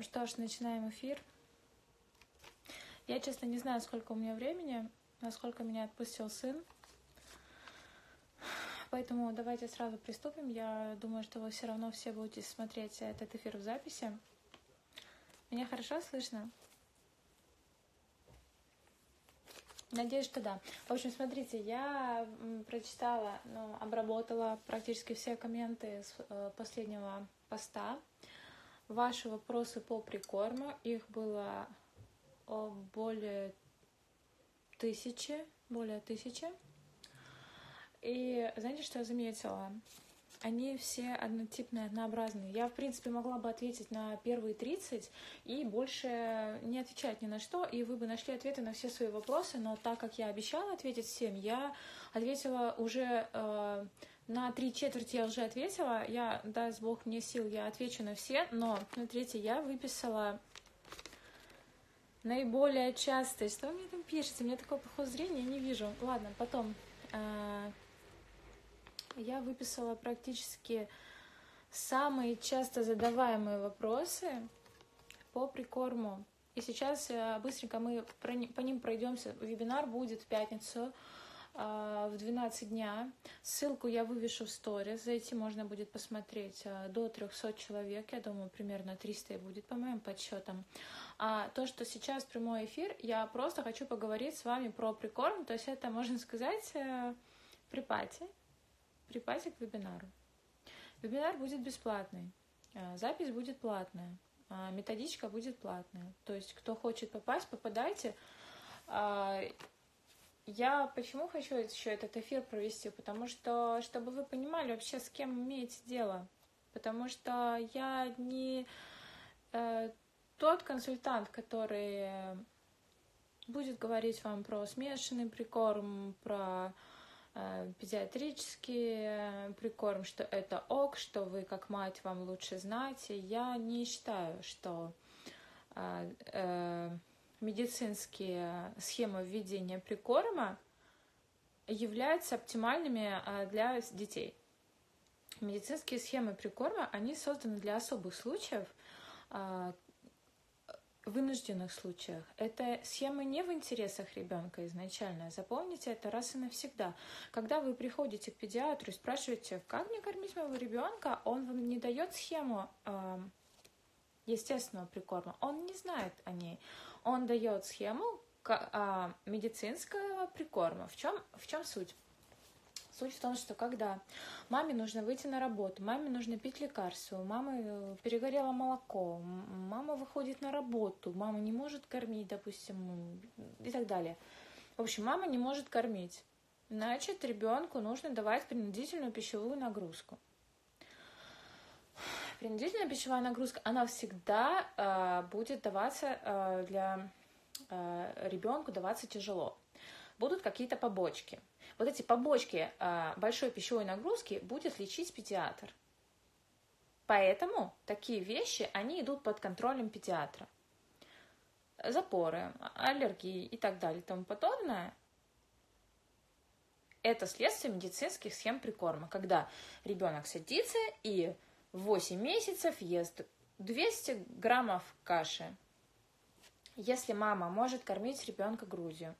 Ну что ж, начинаем эфир. Я, честно, не знаю, сколько у меня времени, насколько меня отпустил сын. Поэтому давайте сразу приступим. Я думаю, что вы все равно все будете смотреть этот эфир в записи. Меня хорошо слышно? Надеюсь, что да. В общем, смотрите, я прочитала, ну, обработала практически все комменты с э, последнего поста. Ваши вопросы по прикорму, их было более тысячи, более тысячи. И знаете, что я заметила? Они все однотипные, однообразные. Я, в принципе, могла бы ответить на первые 30 и больше не отвечать ни на что, и вы бы нашли ответы на все свои вопросы, но так как я обещала ответить всем, я ответила уже э, на три четверти я уже ответила. Я, даст Бог мне сил, я отвечу на все, но, смотрите, я выписала наиболее частые. Что вы мне там пишете? У меня такое плохое зрение, не вижу. Ладно, потом. Э, я выписала практически самые часто задаваемые вопросы по прикорму. И сейчас э, быстренько мы по ним пройдемся. Вебинар будет в пятницу в 12 дня. Ссылку я вывешу в сторис. Зайти можно будет посмотреть э, до 300 человек. Я думаю, примерно 300 и будет по моим подсчетам. А то, что сейчас прямой эфир, я просто хочу поговорить с вами про прикорм. То есть это, можно сказать, при пати при пати к вебинару. Вебинар будет бесплатный, а, запись будет платная, а, методичка будет платная. То есть, кто хочет попасть, попадайте. Я почему хочу еще этот эфир провести? Потому что, чтобы вы понимали вообще, с кем имеете дело. Потому что я не э, тот консультант, который будет говорить вам про смешанный прикорм, про Э, педиатрический э, прикорм, что это ок, что вы как мать вам лучше знаете. Я не считаю, что э, медицинские схемы введения прикорма являются оптимальными для детей. Медицинские схемы прикорма, они созданы для особых случаев, вынужденных случаях. Это схема не в интересах ребенка изначально. Запомните это раз и навсегда. Когда вы приходите к педиатру и спрашиваете, как мне кормить моего ребенка, он вам не дает схему э, естественного прикорма. Он не знает о ней. Он дает схему э, медицинского прикорма. В чем, в чем суть? Суть в том, что когда маме нужно выйти на работу, маме нужно пить лекарства, у мамы э, перегорело молоко, мама выходит на работу, мама не может кормить, допустим, и так далее. В общем, мама не может кормить. Значит, ребенку нужно давать принудительную пищевую нагрузку. Принудительная пищевая нагрузка, она всегда э, будет даваться э, для э, ребенку даваться тяжело. Будут какие-то побочки – вот эти побочки а, большой пищевой нагрузки будет лечить педиатр. Поэтому такие вещи, они идут под контролем педиатра. Запоры, аллергии и так далее и тому подобное – это следствие медицинских схем прикорма, когда ребенок садится и в 8 месяцев ест 200 граммов каши. Если мама может кормить ребенка грудью,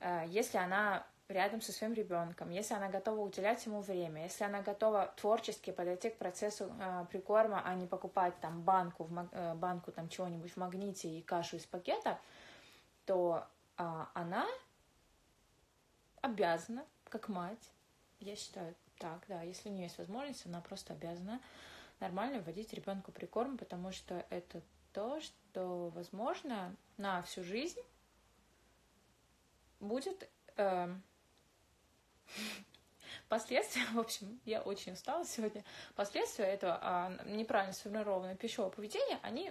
Э, если она рядом со своим ребенком, если она готова уделять ему время, если она готова творчески подойти к процессу э, прикорма, а не покупать там банку, в, э, банку там чего-нибудь в магните и кашу из пакета, то э, она обязана, как мать, я считаю так, да, если у нее есть возможность, она просто обязана нормально вводить ребенку прикорм, потому что это то, что возможно на всю жизнь будет э, последствия, в общем, я очень устала сегодня, последствия этого э, неправильно сформированного пищевого поведения, они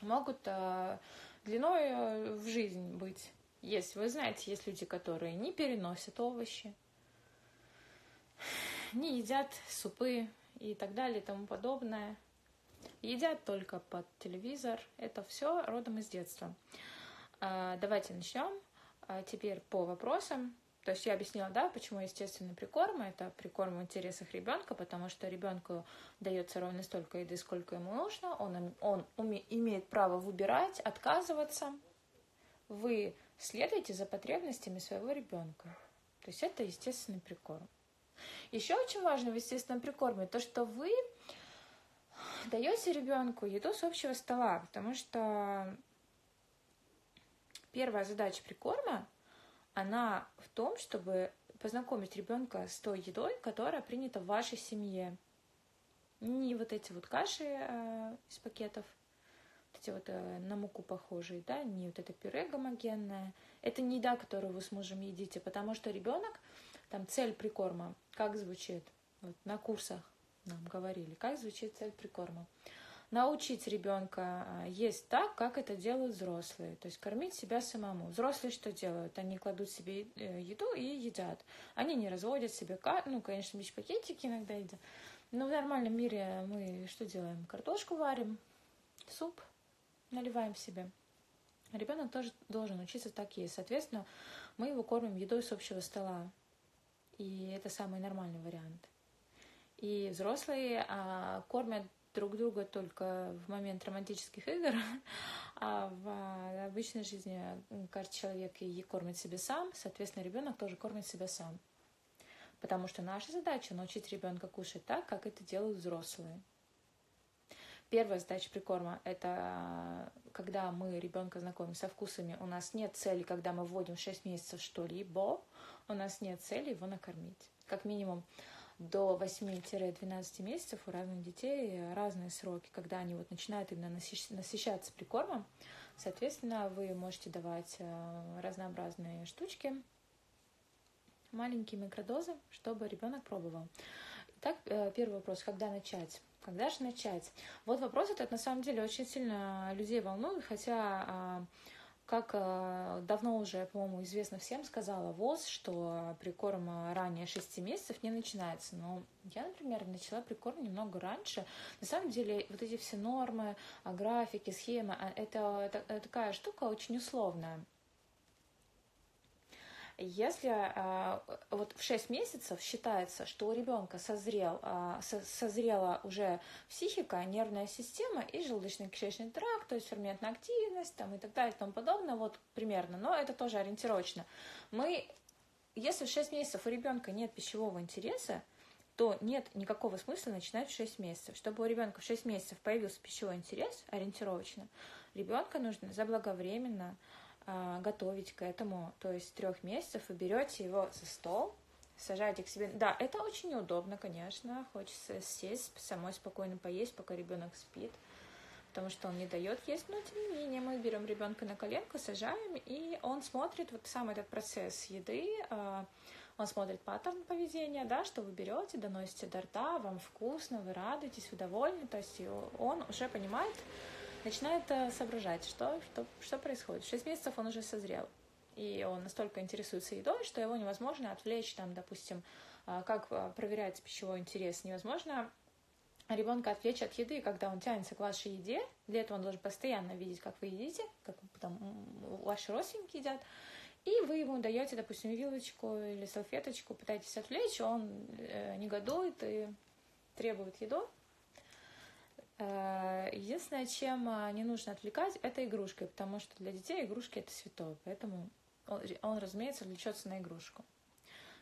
могут э, длиной э, в жизнь быть. Есть, вы знаете, есть люди, которые не переносят овощи, не едят супы и так далее и тому подобное. Едят только под телевизор. Это все родом из детства. Давайте начнем. А теперь по вопросам. То есть я объяснила, да, почему естественный прикорм это прикорм в интересах ребенка, потому что ребенку дается ровно столько еды, сколько ему нужно, он, он уме, имеет право выбирать, отказываться. Вы следуете за потребностями своего ребенка. То есть это естественный прикорм. Еще очень важно в естественном прикорме то, что вы даете ребенку еду с общего стола, потому что первая задача прикорма она в том, чтобы познакомить ребенка с той едой, которая принята в вашей семье. Не вот эти вот каши э, из пакетов, вот эти вот э, на муку похожие, да, не вот это пюре гомогенное. Это не еда, которую вы с мужем едите, потому что ребенок, там цель прикорма, как звучит, вот на курсах нам говорили, как звучит цель прикорма научить ребенка а, есть так, как это делают взрослые, то есть кормить себя самому. Взрослые что делают? Они кладут себе э, еду и едят. Они не разводят себе, ну, конечно, бич-пакетики иногда едят. Но в нормальном мире мы что делаем? Картошку варим, суп наливаем себе. Ребенок тоже должен учиться так есть. Соответственно, мы его кормим едой с общего стола. И это самый нормальный вариант. И взрослые а, кормят друг друга только в момент романтических игр, а в обычной жизни каждый человек и кормит себя сам, соответственно, ребенок тоже кормит себя сам. Потому что наша задача научить ребенка кушать так, как это делают взрослые. Первая задача прикорма – это когда мы ребенка знакомим со вкусами. У нас нет цели, когда мы вводим 6 месяцев что-либо, у нас нет цели его накормить. Как минимум до 8-12 месяцев у разных детей разные сроки, когда они вот начинают именно насыщаться прикормом. Соответственно, вы можете давать э, разнообразные штучки, маленькие микродозы, чтобы ребенок пробовал. Итак, э, первый вопрос, когда начать? Когда же начать? Вот вопрос этот на самом деле очень сильно людей волнует, хотя а, как э, давно уже, по-моему, известно всем, сказала ВОЗ, что прикорм ранее 6 месяцев не начинается. Но я, например, начала прикорм немного раньше. На самом деле, вот эти все нормы, а, графики, схемы, а, это такая штука очень условная. Если а, вот в 6 месяцев считается, что у ребенка созрел, а, со, созрела уже психика, нервная система и желудочно-кишечный тракт, то есть ферментная активность там, и так далее и тому подобное, вот примерно, но это тоже ориентировочно. Мы, если в 6 месяцев у ребенка нет пищевого интереса, то нет никакого смысла начинать в 6 месяцев. Чтобы у ребенка в 6 месяцев появился пищевой интерес ориентировочно, ребенка нужно заблаговременно готовить к этому, то есть трех месяцев, вы берете его за стол, сажаете к себе. Да, это очень неудобно, конечно. Хочется сесть, самой спокойно поесть, пока ребенок спит, потому что он не дает есть, но тем не менее мы берем ребенка на коленку, сажаем, и он смотрит вот сам этот процесс еды, а, он смотрит паттерн поведения, да, что вы берете, доносите до рта, вам вкусно, вы радуетесь, вы довольны, то есть он уже понимает, начинает соображать, что, что, что происходит. 6 месяцев он уже созрел, и он настолько интересуется едой, что его невозможно отвлечь, там, допустим, а, как а, проверяется пищевой интерес, невозможно ребенка отвлечь от еды, когда он тянется к вашей еде, для этого он должен постоянно видеть, как вы едите, как там ваши родственники едят, и вы ему даете, допустим, вилочку или салфеточку, пытаетесь отвлечь, он э, негодует и требует еду, единственное, чем э, не нужно отвлекать, это игрушкой, потому что для детей игрушки это святое, поэтому он, он разумеется, влечется на игрушку.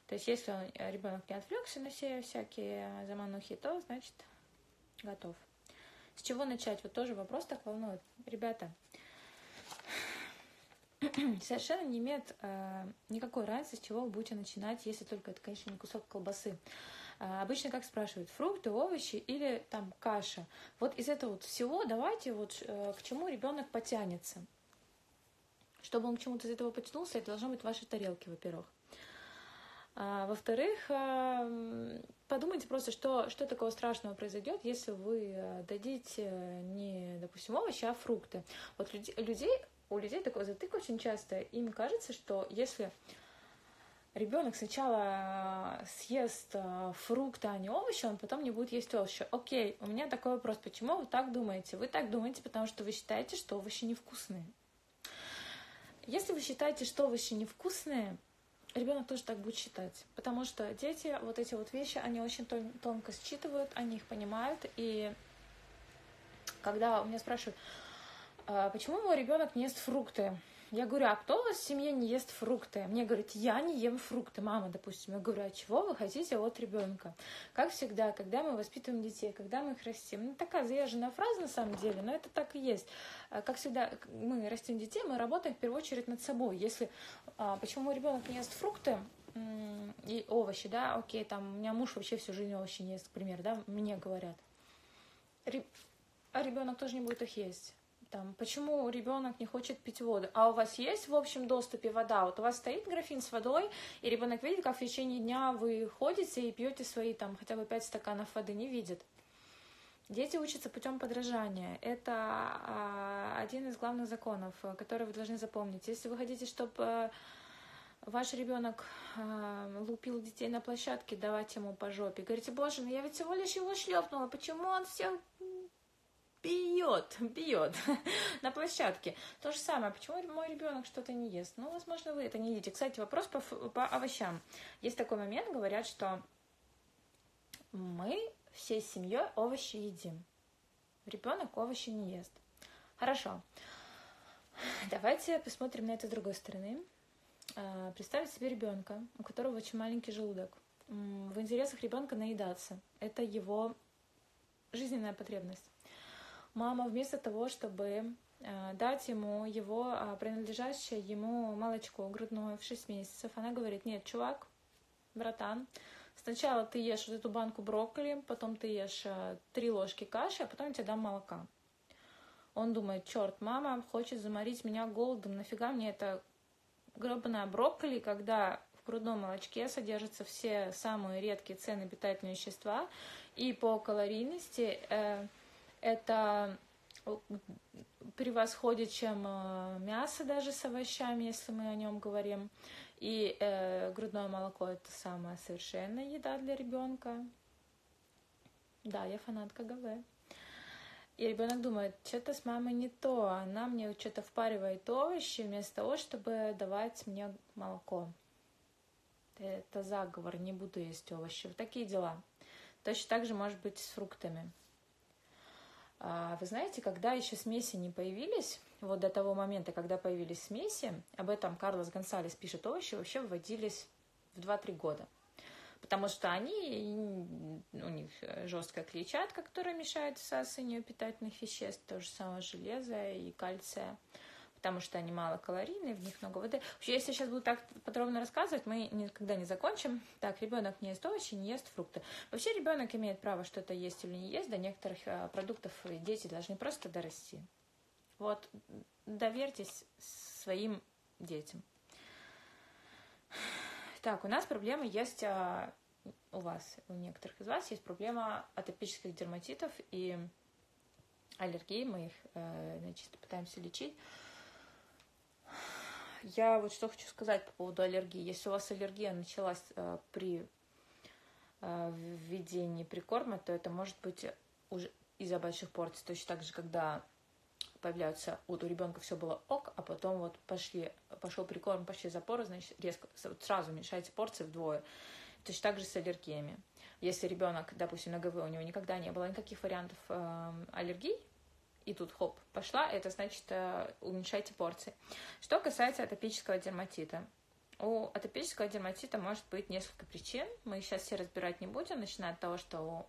То есть, если он, э, ребенок не отвлекся на все всякие заманухи, то значит готов. С чего начать? Вот тоже вопрос так волнует. Ребята, совершенно не имеет э, никакой разницы, с чего вы будете начинать, если только это, конечно, не кусок колбасы. А, обычно как спрашивают, фрукты, овощи или там каша. Вот из этого вот всего давайте вот э, к чему ребенок потянется. Чтобы он к чему-то из этого потянулся, это должно быть в вашей тарелке, во-первых. А, во-вторых, а, подумайте просто, что, что такого страшного произойдет, если вы э, дадите не, допустим, овощи, а фрукты. Вот людей у людей такой затык очень часто. Им кажется, что если ребенок сначала э, съест э, фрукты, а не овощи, он потом не будет есть овощи. Окей, у меня такой вопрос. Почему вы так думаете? Вы так думаете, потому что вы считаете, что овощи невкусные. Если вы считаете, что овощи невкусные, ребенок тоже так будет считать. Потому что дети, вот эти вот вещи, они очень тон- тонко считывают, они их понимают. И когда у меня спрашивают, «А почему мой ребенок не ест фрукты? Я говорю, а кто у вас в семье не ест фрукты? Мне говорят, я не ем фрукты, мама, допустим. Я говорю, а чего вы хотите от ребенка? Как всегда, когда мы воспитываем детей, когда мы их растим. Ну, такая заезженная фраза на самом деле, но это так и есть. А как всегда, мы растим детей, мы работаем в первую очередь над собой. Если а, почему ребенок не ест фрукты, и овощи, да, окей, там, у меня муж вообще всю жизнь овощи не ест, к примеру, да, мне говорят. А ребенок тоже не будет их есть там, почему ребенок не хочет пить воду, а у вас есть в общем доступе вода, вот у вас стоит графин с водой, и ребенок видит, как в течение дня вы ходите и пьете свои там хотя бы пять стаканов воды, не видит. Дети учатся путем подражания. Это а, один из главных законов, который вы должны запомнить. Если вы хотите, чтобы э, ваш ребенок э, лупил детей на площадке, давайте ему по жопе. Говорите, боже, ну я ведь всего лишь его шлепнула, почему он всех бьет, бьет на площадке. То же самое, почему мой ребенок что-то не ест? Ну, возможно, вы это не едите. Кстати, вопрос по, по овощам. Есть такой момент, говорят, что мы всей семьей овощи едим. Ребенок овощи не ест. Хорошо. Давайте посмотрим на это с другой стороны. А, представить себе ребенка, у которого очень маленький желудок. В интересах ребенка наедаться. Это его жизненная потребность мама вместо того, чтобы э, дать ему его а, принадлежащее ему молочко грудное в 6 месяцев, она говорит, нет, чувак, братан, сначала ты ешь вот эту банку брокколи, потом ты ешь э, три ложки каши, а потом я тебе дам молока. Он думает, черт, мама хочет заморить меня голодом, нафига мне это гробаное брокколи, когда в грудном молочке содержатся все самые редкие ценные питательные вещества, и по калорийности э, это э, превосходит, чем э, мясо даже с овощами, если мы о нем говорим. И э, грудное молоко это самая совершенная еда для ребенка. Да, я фанатка ГВ. И ребенок думает, что-то с мамой не то, она мне что-то впаривает овощи вместо того, чтобы давать мне молоко. Это заговор, не буду есть овощи. Вот такие дела. Точно так же может быть с фруктами. А, вы знаете, когда еще смеси не появились, вот до того момента, когда появились смеси, об этом Карлос Гонсалес пишет, овощи вообще вводились в 2-3 года. Потому что они, у них жесткая клетчатка, которая мешает всасыванию питательных веществ, то же самое железо и кальция потому что они малокалорийные, в них много воды. Вообще, если я сейчас буду так подробно рассказывать, мы никогда не закончим. Так, ребенок не ест овощи, не ест фрукты. Вообще, ребенок имеет право что-то есть или не есть. До некоторых э, продуктов дети должны просто дорасти. Вот, доверьтесь своим детям. Так, у нас проблема есть а, у вас, у некоторых из вас есть проблема атопических дерматитов и аллергии. Мы их, э, значит, пытаемся лечить. Я вот что хочу сказать по поводу аллергии. Если у вас аллергия началась э, при э, введении прикорма, то это может быть уже из-за больших порций. Точно так же, когда появляются, вот у ребенка все было ок, а потом вот пошли, пошел прикорм, пошли запоры, значит, резко, сразу уменьшаете порции вдвое. Точно так же с аллергиями. Если ребенок, допустим, на ГВ у него никогда не было никаких вариантов э, аллергий, и тут хоп, пошла, это значит э, уменьшайте порции. Что касается атопического дерматита. У атопического дерматита может быть несколько причин. Мы сейчас все разбирать не будем, начиная от того, что у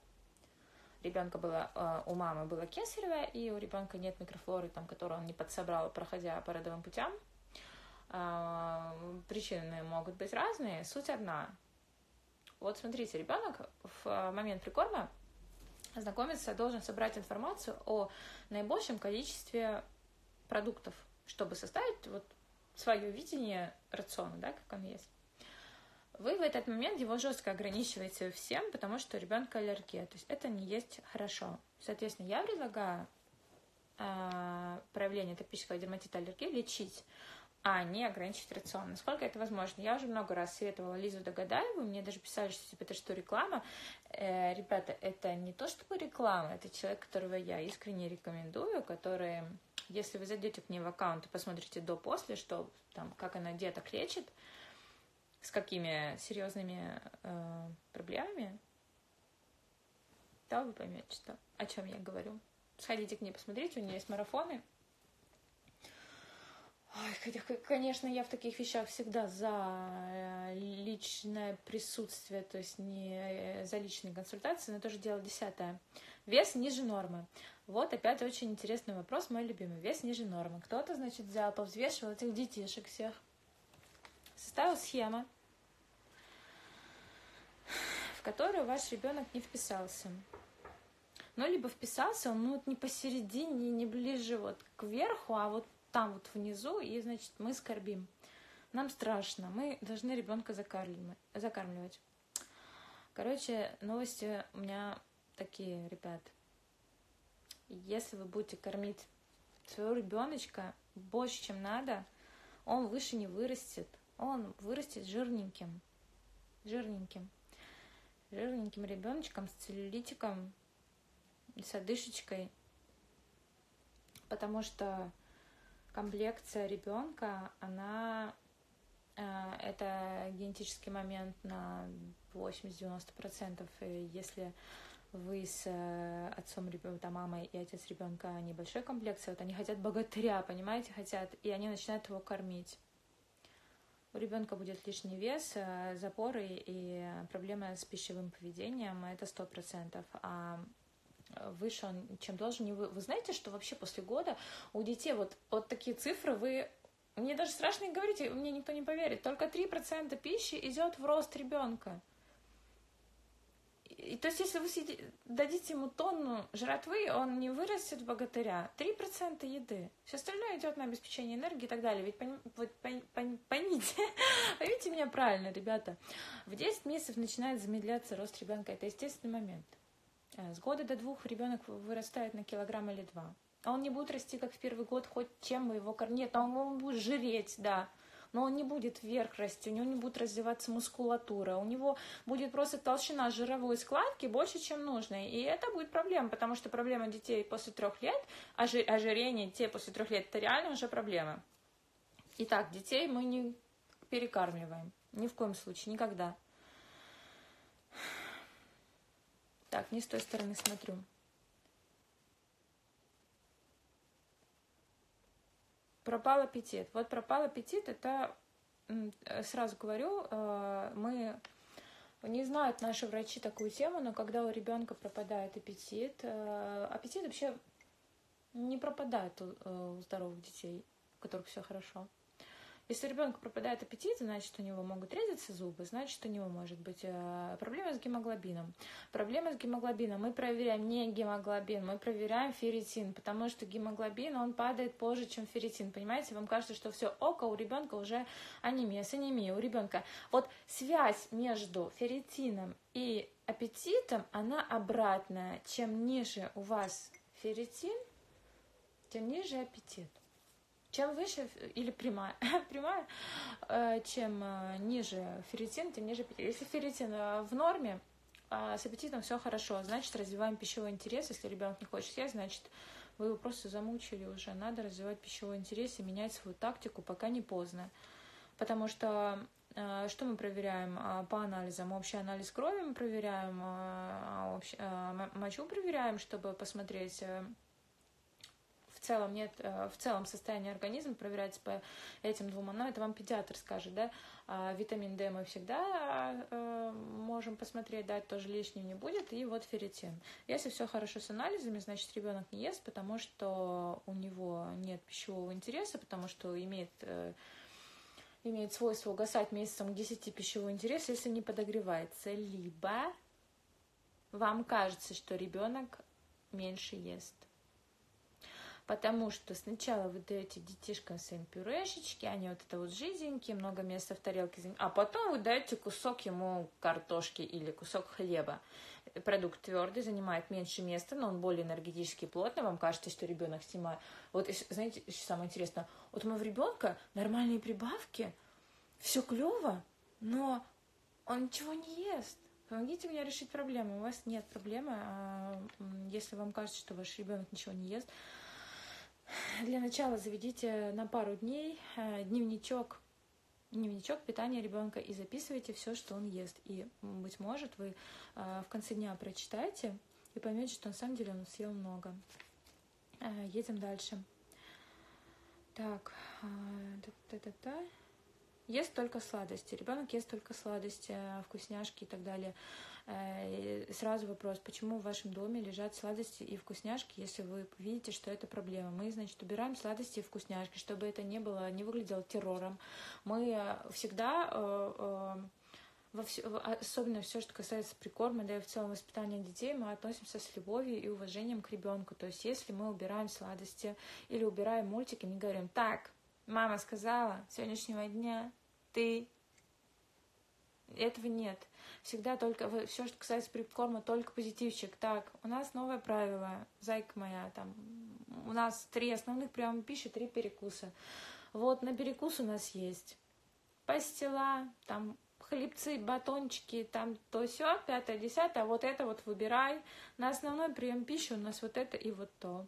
ребенка было, э, у мамы было кесарево, и у ребенка нет микрофлоры, там, которую он не подсобрал, проходя по родовым путям. Э, причины могут быть разные. Суть одна. Вот смотрите, ребенок в момент прикорма знакомиться должен собрать информацию о наибольшем количестве продуктов, чтобы составить вот свое видение рациона, да, как он есть. Вы в этот момент его жестко ограничиваете всем, потому что у ребенка аллергия. То есть это не есть хорошо. Соответственно, я предлагаю э, проявление топического дерматита аллергии лечить а не ограничить рацион. Насколько это возможно? Я уже много раз советовала Лизу Догадаеву, мне даже писали, что типа, это что, реклама? Э, ребята, это не то чтобы реклама, это человек, которого я искренне рекомендую, который, если вы зайдете к ней в аккаунт и посмотрите до-после, что там, как она деток лечит, с какими серьезными э, проблемами, да, вы поймете, что, о чем я говорю. Сходите к ней, посмотрите, у нее есть марафоны. Ой, конечно, я в таких вещах всегда за э, личное присутствие, то есть не э, за личные консультации, но тоже дело десятое. Вес ниже нормы. Вот опять очень интересный вопрос, мой любимый. Вес ниже нормы. Кто-то, значит, взял, повзвешивал этих детишек всех, составил схему, в которую ваш ребенок не вписался. Ну, либо вписался он, ну, вот не посередине, не ближе вот к верху, а вот там вот внизу, и, значит, мы скорбим. Нам страшно, мы должны ребенка закармливать. Короче, новости у меня такие, ребят. Если вы будете кормить своего ребеночка больше, чем надо, он выше не вырастет. Он вырастет жирненьким. Жирненьким. Жирненьким ребеночком с целлюлитиком, с одышечкой. Потому что комплекция ребенка, она э, это генетический момент на 80-90%. Если вы с э, отцом ребенка, мамой и отец ребенка небольшой комплекции, вот они хотят богатыря, понимаете, хотят, и они начинают его кормить. У ребенка будет лишний вес, э, запоры и проблемы с пищевым поведением, это сто процентов. А выше он, чем должен. Не вы. вы знаете, что вообще после года у детей вот, вот такие цифры вы мне даже страшно их говорить, мне никто не поверит. Только 3% пищи идет в рост ребенка. И, то есть, если вы съеди, дадите ему тонну жратвы, он не вырастет в богатыря. 3% еды. Все остальное идет на обеспечение энергии и так далее. Ведь пон, вот, поймите меня правильно, ребята. В 10 месяцев начинает замедляться рост ребенка. Это естественный момент. Э, с года до двух ребенок вырастает на килограмм или два. А он не будет расти, как в первый год, хоть чем мы его кормим. Нет, он будет жиреть, да. Но он не будет вверх расти, у него не будет развиваться мускулатура, у него будет просто толщина жировой складки больше, чем нужно. И это будет проблема, потому что проблема детей после трех лет, ожирение детей после трех лет, это реально уже проблема. Итак, детей мы не перекармливаем. Ни в коем случае, никогда. Так, не с той стороны смотрю. Пропал аппетит. Вот пропал аппетит, это сразу говорю, э, мы не знают наши врачи такую тему, но когда у ребенка пропадает аппетит, э, аппетит вообще не пропадает э, у здоровых детей, у которых все хорошо. Если ребенку пропадает аппетит, значит, у него могут резаться зубы, значит, у него может быть э, проблема с гемоглобином. Проблема с гемоглобином. Мы проверяем не гемоглобин, мы проверяем ферритин, потому что гемоглобин, он падает позже, чем ферритин. Понимаете, вам кажется, что все око, у ребенка уже анемия, с анемией у ребенка. Вот связь между ферритином и аппетитом, она обратная. Чем ниже у вас ферритин, тем ниже аппетит. Чем выше или прямая, прямая, э, чем э, ниже ферритин, тем ниже аппетит. Если ферритин э, в норме, а с аппетитом все хорошо, значит, развиваем пищевой интерес. Если ребенок не хочет есть, значит, вы его просто замучили уже. Надо развивать пищевой интерес и менять свою тактику, пока не поздно. Потому что что мы проверяем по анализам? Общий анализ крови мы проверяем, а мочу проверяем, чтобы посмотреть целом нет, э, в целом состояние организма проверяется по этим двум, но это вам педиатр скажет, да, а витамин D мы всегда э, можем посмотреть, да, тоже лишним не будет, и вот ферритин. Если все хорошо с анализами, значит, ребенок не ест, потому что у него нет пищевого интереса, потому что имеет э, имеет свойство угасать месяцем к 10 пищевой интерес, если не подогревается. Либо вам кажется, что ребенок меньше ест. Потому что сначала вы даете детишкам своим пюрешечки, они вот это вот жизненькие, много места в тарелке а потом вы даете кусок ему картошки или кусок хлеба. Продукт твердый, занимает меньше места, но он более энергетически плотный. Вам кажется, что ребенок снимает. Вот, знаете, еще самое интересное, вот у моего ребенка нормальные прибавки, все клево, но он ничего не ест. Помогите мне решить проблему. У вас нет проблемы. А, если вам кажется, что ваш ребенок ничего не ест, для начала заведите на пару дней э, дневничок дневничок питания ребенка и записывайте все, что он ест. И, быть может, вы э, в конце дня прочитаете и поймете, что на самом деле он съел много. Э, едем дальше. Так, та-та-та. Ест только сладости. Ребенок ест только сладости, вкусняшки и так далее. Э, сразу вопрос, почему в вашем доме лежат сладости и вкусняшки, если вы видите, что это проблема. Мы, значит, убираем сладости и вкусняшки, чтобы это не было, не выглядело террором. Мы э, всегда э, во все, особенно все, что касается прикорма, да и в целом воспитания детей, мы относимся с любовью и уважением к ребенку. То есть, если мы убираем сладости или убираем мультики, мы говорим, так, мама сказала, сегодняшнего дня ты этого нет. Всегда только все, что касается прикорма, только позитивчик. Так, у нас новое правило, зайка моя, там, у нас три основных приема пищи, три перекуса. Вот на перекус у нас есть пастила, там хлебцы, батончики, там то все, пятое, десятое, а вот это вот выбирай. На основной прием пищи у нас вот это и вот то.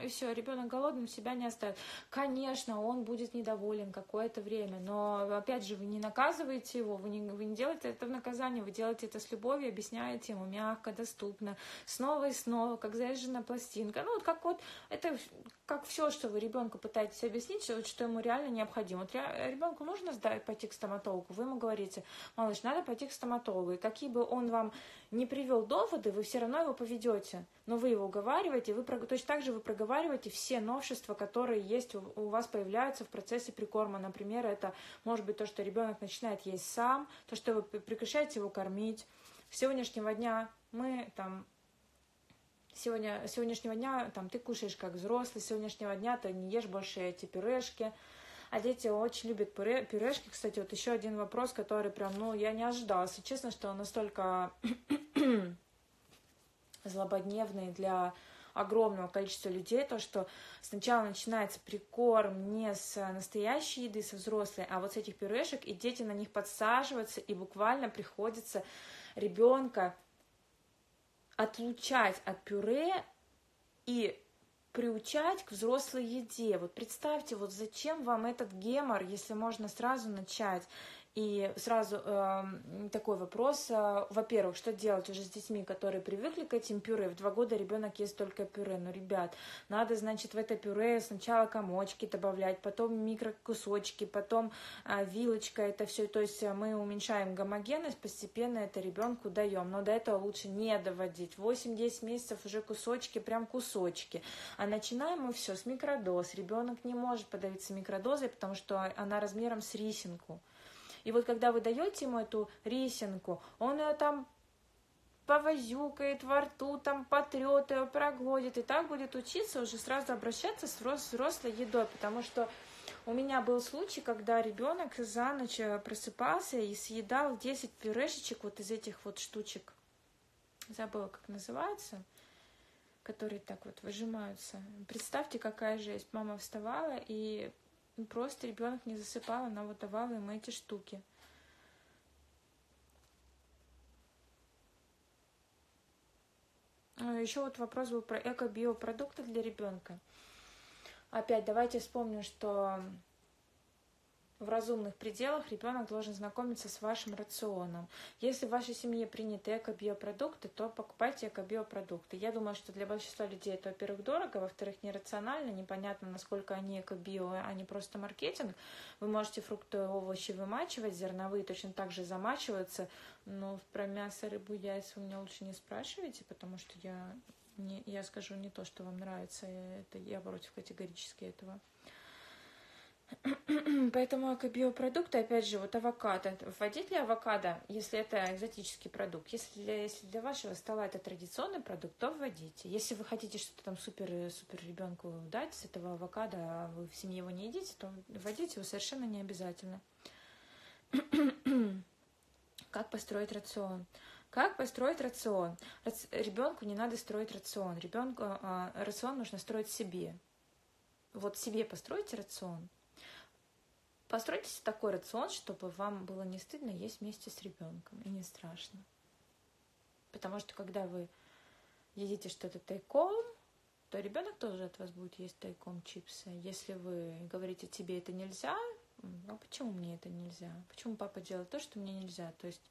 И все, ребенок голодным себя не оставит. Конечно, он будет недоволен какое-то время, но опять же, вы не наказываете его, вы не, вы не делаете это в наказание, вы делаете это с любовью, объясняете ему мягко, доступно, снова и снова, как заезженная пластинка. Ну, вот как вот, это как все, что вы ребенку пытаетесь объяснить, что, что ему реально необходимо. Вот ребенку нужно сдать, пойти к стоматологу, вы ему говорите, малыш, надо пойти к стоматологу, и какие бы он вам не привел доводы, вы все равно его поведете, но вы его уговариваете, вы точно так же вы проговариваете все новшества, которые есть у, у вас появляются в процессе прикорма. Например, это может быть то, что ребенок начинает есть сам, то, что вы прекращаете его кормить. С сегодняшнего дня мы там сегодня, сегодняшнего дня там ты кушаешь как взрослый, с сегодняшнего дня ты не ешь больше эти пюрешки. А дети очень любят пюре, пюрешки. Кстати, вот еще один вопрос, который прям, ну, я не ожидала, если честно, что он настолько злободневный для огромного количества людей, то, что сначала начинается прикорм не с настоящей еды, со взрослой, а вот с этих пюрешек, и дети на них подсаживаются, и буквально приходится ребенка отлучать от пюре и приучать к взрослой еде. Вот представьте, вот зачем вам этот гемор, если можно сразу начать и сразу э, такой вопрос. Э, во-первых, что делать уже с детьми, которые привыкли к этим пюре? В два года ребенок ест только пюре. Ну, ребят, надо, значит, в это пюре сначала комочки добавлять, потом микрокусочки, потом э, вилочка, это все. То есть э, мы уменьшаем гомогенность, постепенно это ребенку даем. Но до этого лучше не доводить. 8-10 месяцев уже кусочки, прям кусочки. А начинаем мы все с микродоз. Ребенок не может подавиться микродозой, потому что она размером с рисинку. И вот когда вы даете ему эту рисинку, он ее там повозюкает во рту, там потрет ее, проглотит, и так будет учиться уже сразу обращаться с взрослой едой, потому что у меня был случай, когда ребенок за ночь э, просыпался и съедал 10 пюрешечек вот из этих вот штучек. Забыла, как называется которые так вот выжимаются. Представьте, какая жесть. Мама вставала и просто ребенок не засыпал, она вот давала ему эти штуки. А, Еще вот вопрос был про эко-биопродукты для ребенка. Опять давайте вспомним, что в разумных пределах ребенок должен знакомиться с вашим рационом. Если в вашей семье приняты эко-биопродукты, то покупайте эко-биопродукты. Я думаю, что для большинства людей это, во-первых, дорого, во-вторых, нерационально, непонятно, насколько они эко-био, а не просто маркетинг. Вы можете фрукты и овощи вымачивать, зерновые точно так же замачиваются, но про мясо, рыбу, яйца у меня лучше не спрашивайте, потому что я, не, я скажу не то, что вам нравится, это, я против категорически этого. Поэтому биопродукты, опять же, вот авокадо. Вводить ли авокадо, если это экзотический продукт? Если для, если для вашего стола это традиционный продукт, то вводите. Если вы хотите что-то там супер, супер ребенку дать с этого авокадо, а вы в семье его не едите, то вводите его совершенно не обязательно. как построить рацион? Как построить рацион? Раци... Ребенку не надо строить рацион. Ребенку а, рацион нужно строить себе. Вот себе постройте рацион, Постройте такой рацион, чтобы вам было не стыдно есть вместе с ребенком и не страшно. Потому что когда вы едите что-то тайком, то ребенок тоже от вас будет есть тайком чипсы. Если вы говорите, тебе это нельзя, а почему мне это нельзя? Почему папа делает то, что мне нельзя? То есть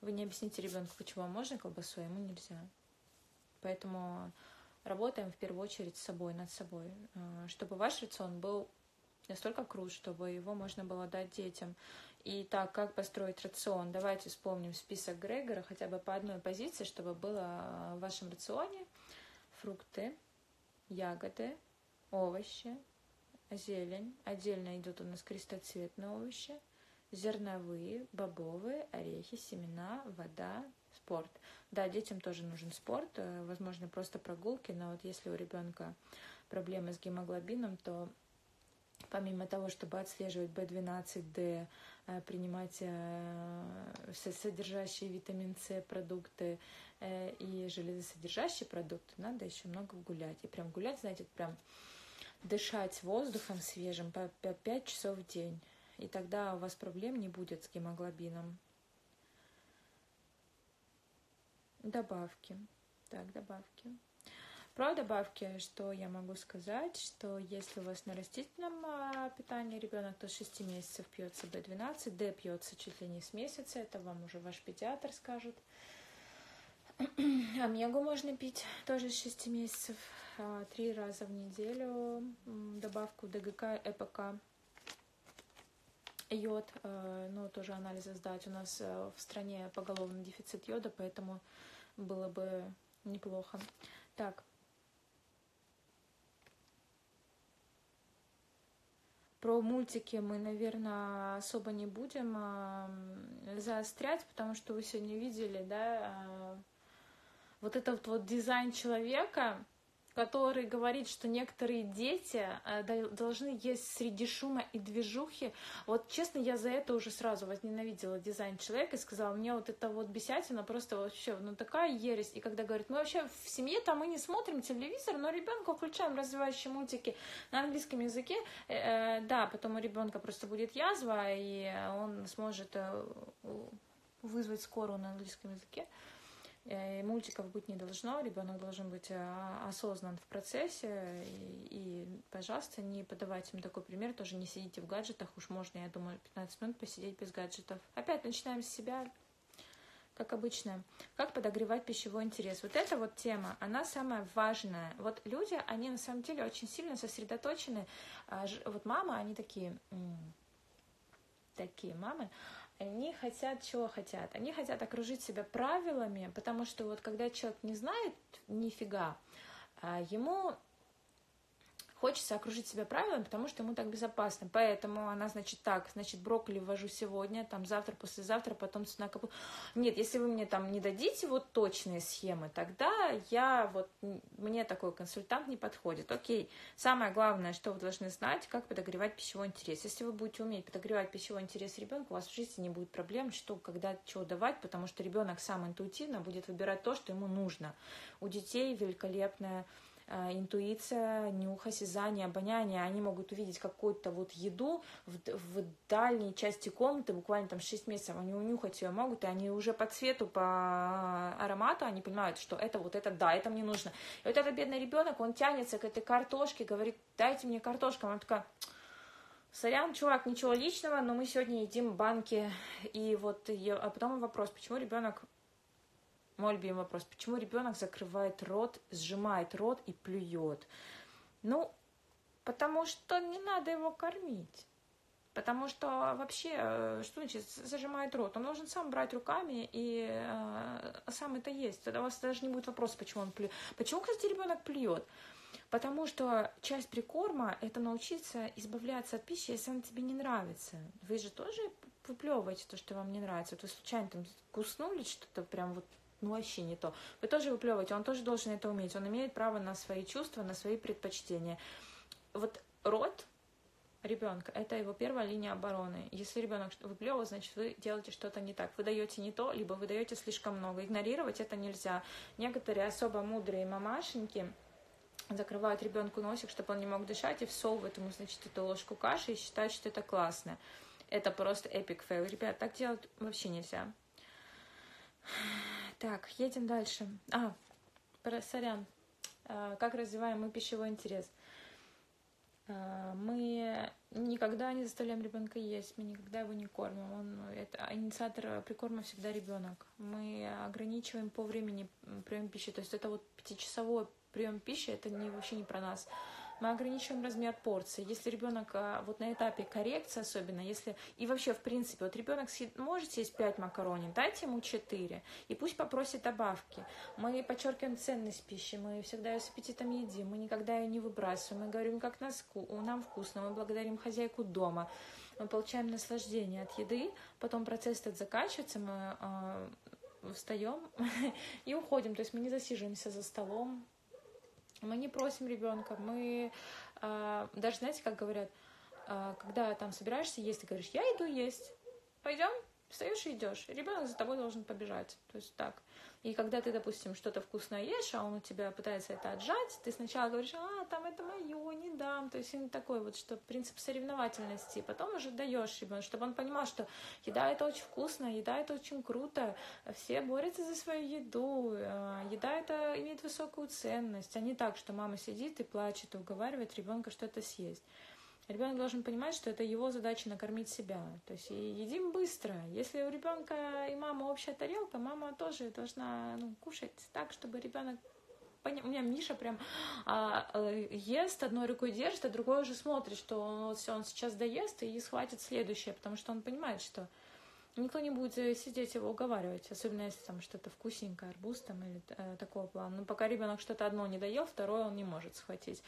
вы не объясните ребенку, почему можно колбасу, а ему нельзя. Поэтому работаем в первую очередь с собой, над собой, э, чтобы ваш рацион был настолько крут, чтобы его можно было дать детям. И так, как построить рацион? Давайте вспомним список Грегора хотя бы по одной позиции, чтобы было в вашем рационе фрукты, ягоды, овощи, зелень. Отдельно идут у нас крестоцветные овощи, зерновые, бобовые, орехи, семена, вода, спорт. Да, детям тоже нужен спорт, э, возможно, просто прогулки, но вот если у ребенка проблемы с гемоглобином, то помимо того, чтобы отслеживать B12, D, э, принимать э, содержащие витамин С продукты и железосодержащие продукты, надо еще много гулять. И прям гулять, знаете, прям дышать воздухом свежим по 5 часов в день. И тогда у вас проблем не будет с гемоглобином. Добавки. Так, добавки. Про добавки, что я могу сказать, что если у вас на растительном а, питании ребенок, то с 6 месяцев пьется B12, D пьется чуть ли не с месяца, это вам уже ваш педиатр скажет. Омегу можно пить тоже с 6 месяцев, а, три раза в неделю, добавку ДГК, ЭПК, йод, а, ну, тоже анализы сдать. У нас в стране поголовный дефицит йода, поэтому было бы неплохо. Так. Про мультики мы, наверное, особо не будем заострять, потому что вы сегодня видели, да, а, вот этот вот дизайн человека, который говорит, что некоторые дети э, должны есть среди шума и движухи. Вот честно, я за это уже сразу возненавидела дизайн человека и сказала, мне вот это вот бесятина просто вообще, ну такая ересь. И когда говорит, мы вообще в семье там мы не смотрим телевизор, но ребенку включаем развивающие мультики на английском языке, э, э да, потом у ребенка просто будет язва, и он сможет вызвать скорую на английском языке. Э, мультиков быть не должно, ребенок должен быть э, осознан в процессе. И, и, пожалуйста, не подавайте им такой пример, тоже не сидите в гаджетах, уж можно, я думаю, 15 минут посидеть без гаджетов. Опять начинаем с себя, как обычно. Как подогревать пищевой интерес? Вот эта вот тема, она самая важная. Вот люди, они на самом деле очень сильно сосредоточены. А, вот мамы, они такие, такие мамы, они хотят, чего хотят? Они хотят окружить себя правилами, потому что вот когда человек не знает нифига, а ему хочется окружить себя правилами, потому что ему так безопасно. Поэтому она, значит, так, значит, брокколи ввожу сегодня, там завтра, послезавтра, потом цена капу. Нет, если вы мне там не дадите вот точные схемы, тогда я вот, мне такой консультант не подходит. Окей, самое главное, что вы должны знать, как подогревать пищевой интерес. Если вы будете уметь подогревать пищевой интерес ребенка, у вас в жизни не будет проблем, что, когда, что давать, потому что ребенок сам интуитивно будет выбирать то, что ему нужно. У детей великолепная интуиция, нюх, осязание, обоняние, они могут увидеть какую-то вот еду в, в дальней части комнаты, буквально там 6 месяцев, они унюхать ее могут, и они уже по цвету, по аромату, они понимают, что это вот это, да, это мне нужно. И вот этот бедный ребенок, он тянется к этой картошке, говорит, дайте мне картошку, она такая, Сорян, чувак, ничего личного, но мы сегодня едим банки. И вот, а потом вопрос, почему ребенок мой любимый вопрос. Почему ребенок закрывает рот, сжимает рот и плюет? Ну, потому что не надо его кормить. Потому что вообще, э, что значит зажимает рот? Он должен сам брать руками и э, сам это есть. Тогда у вас даже не будет вопроса, почему он плюет. Почему, кстати, ребенок плюет? Потому что часть прикорма – это научиться избавляться от пищи, если она тебе не нравится. Вы же тоже выплевываете то, что вам не нравится. Вот вы случайно там куснули что-то прям вот ну вообще не то. Вы тоже выплевываете, он тоже должен это уметь. Он имеет право на свои чувства, на свои предпочтения. Вот рот ребенка это его первая линия обороны. Если ребенок выплевывает, значит вы делаете что-то не так. Вы даете не то, либо вы даете слишком много. Игнорировать это нельзя. Некоторые особо мудрые мамашеньки закрывают ребенку носик, чтобы он не мог дышать, и всовывают ему, значит, эту ложку каши и считают, что это классно. Это просто epic fail. Ребят, так делать вообще нельзя. Так, едем дальше. А, про, сорян. А, как развиваем мы пищевой интерес? А, мы никогда не заставляем ребенка есть, мы никогда его не кормим. Он, это, инициатор прикорма всегда ребенок. Мы ограничиваем по времени прием пищи. То есть это вот пятичасовой прием пищи, это не, вообще не про нас мы ограничиваем размер порции. Если ребенок а, вот на этапе коррекции особенно, если и вообще в принципе, вот ребенок может съесть 5 макарони, дайте ему 4, и пусть попросит добавки. Мы подчеркиваем ценность пищи, мы всегда ее с аппетитом едим, мы никогда ее не выбрасываем, мы говорим, как нас, нам вкусно, мы благодарим хозяйку дома, мы получаем наслаждение от еды, потом процесс этот заканчивается, мы э, встаем и уходим, то есть мы не засиживаемся за столом, мы не просим ребенка, мы э, даже, знаете, как говорят, э, когда там собираешься есть, ты говоришь, я иду есть, пойдем, встаешь и идешь. Ребенок за тобой должен побежать. То есть так. И когда ты, допустим, что-то вкусное ешь, а он у тебя пытается это отжать, ты сначала говоришь, а, там это мое, не дам. То есть такой вот, что принцип соревновательности. Потом уже даешь ребенку, чтобы он понимал, что еда это очень вкусно, еда это очень круто, все борются за свою еду, а, еда это имеет высокую ценность, а не так, что мама сидит и плачет и уговаривает ребенка что-то съесть. Ребенок должен понимать, что это его задача накормить себя. То есть едим быстро. Если у ребенка и мама общая тарелка, мама тоже должна ну, кушать так, чтобы ребенок у меня Миша прям а, ест, одной рукой держит, а другой уже смотрит, что он, он сейчас доест и схватит следующее, потому что он понимает, что Никто не будет э, сидеть его уговаривать, особенно если там что-то вкусненькое, арбуз там или э, такого плана. Но пока ребенок что-то одно не доел, второе он не может схватить.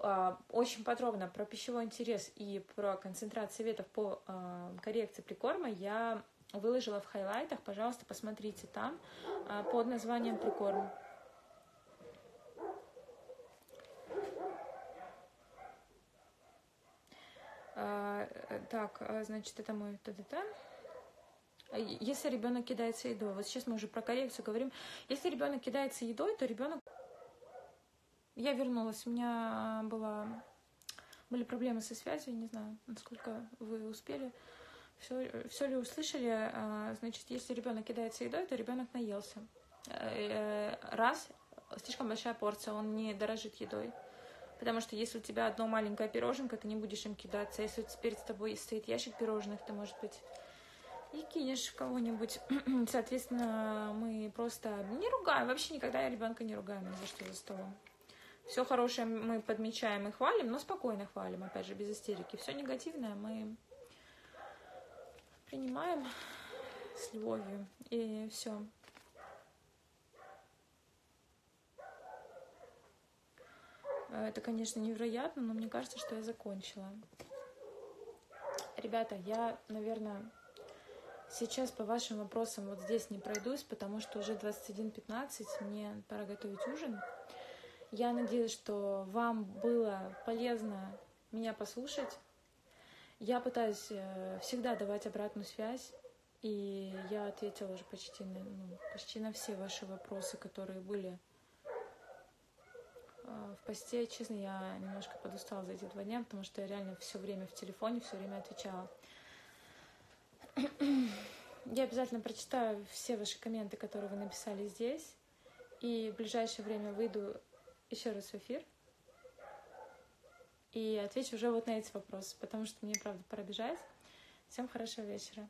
Э, очень подробно про пищевой интерес и про концентрацию советов по э, коррекции прикорма я выложила в хайлайтах. Пожалуйста, посмотрите там э, под названием прикорм. Uh, так, значит, это мой ТДТ. А если ребенок кидается едой, вот сейчас мы уже про коррекцию говорим, если ребенок кидается едой, то ребенок... Я вернулась, у меня была... были проблемы со связью, не знаю, насколько вы успели. Все, все ли услышали? А, значит, если ребенок кидается едой, то ребенок наелся. Э, э, раз, слишком большая порция, он не дорожит едой. Потому что если у тебя одно маленькое пироженка, ты не будешь им кидаться. Если перед тобой стоит ящик пирожных, ты, может быть, и кинешь кого-нибудь. Соответственно, мы просто не ругаем, вообще никогда ребенка не ругаем за что за столом. Все хорошее мы подмечаем и хвалим, но спокойно хвалим, опять же, без истерики. Все негативное мы принимаем с любовью, и все. Это, конечно, невероятно, но мне кажется, что я закончила. Ребята, я, наверное, Сейчас по вашим вопросам вот здесь не пройдусь, потому что уже 21.15, мне пора готовить ужин. Я надеюсь, что вам было полезно меня послушать. Я пытаюсь э, всегда давать обратную связь, и я ответила уже почти на, ну, почти на все ваши вопросы, которые были э, в посте. Честно, я немножко подустала за эти два дня, потому что я реально все время в телефоне, все время отвечала. Я обязательно прочитаю все ваши комменты, которые вы написали здесь. И в ближайшее время выйду еще раз в эфир. И отвечу уже вот на эти вопросы, потому что мне, правда, пора бежать. Всем хорошего вечера.